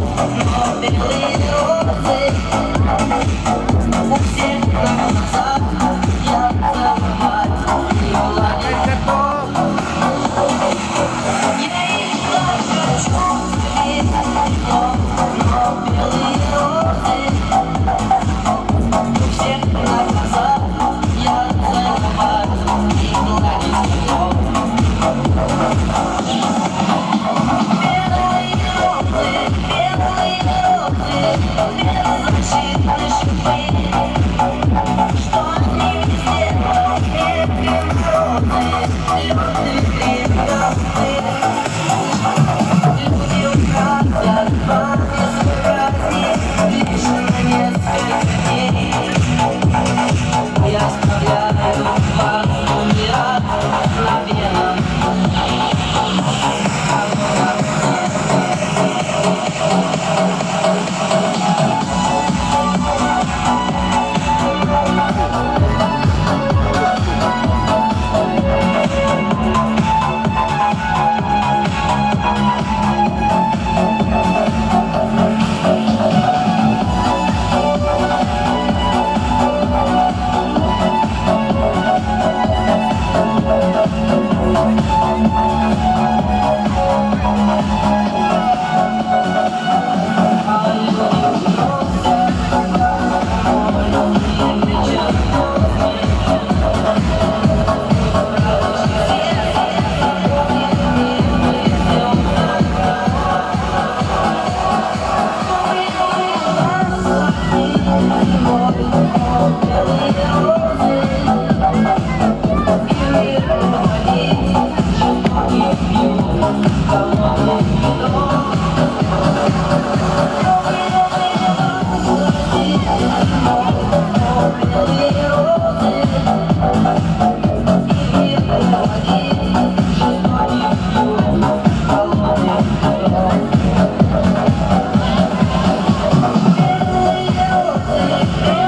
Oh, baby. Thank. Oh,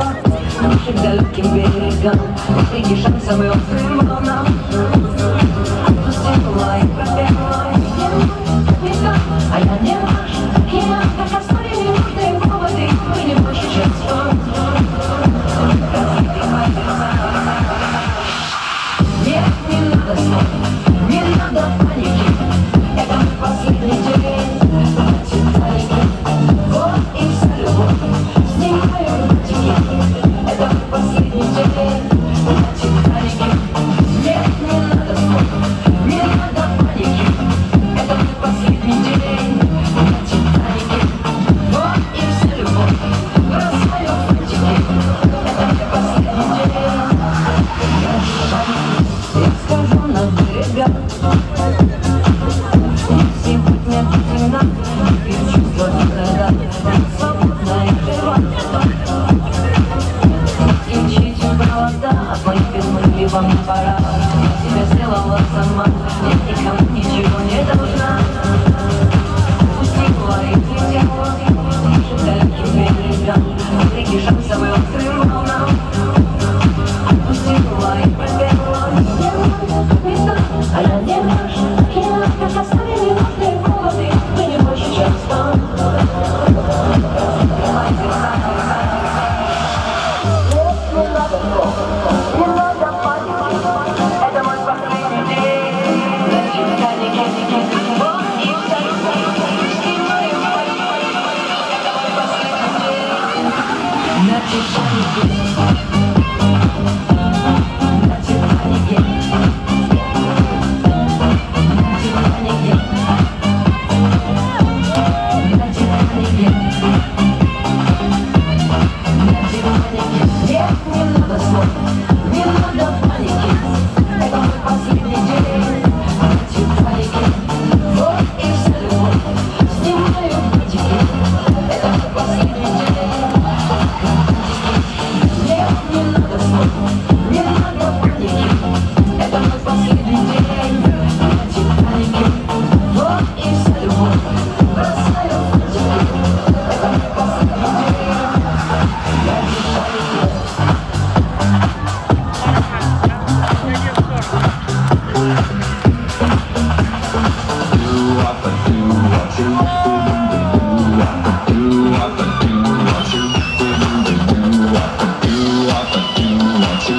снова Нашим далеким берегам Среди шансов и острым волнам я, а я не ваш Я как простые минутные поводы Вы не больше, Нет, не надо снова Не надо паники Это мой последний день Вот и вся любовь Снимаю руки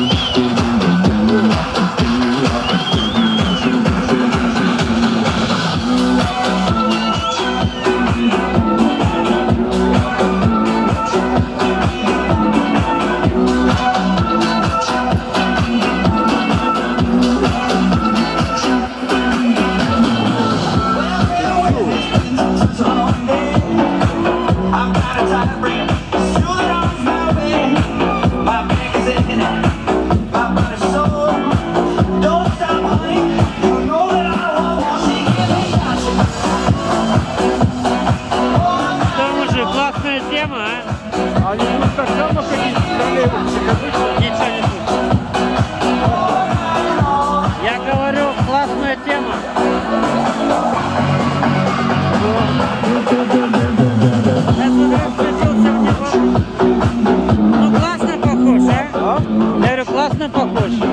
do, do, do. классная тема, а? Они будут так само ходить, Ничего не слышно. Я говорю, классная тема. Ну классно похож, а? Я говорю, классно похож.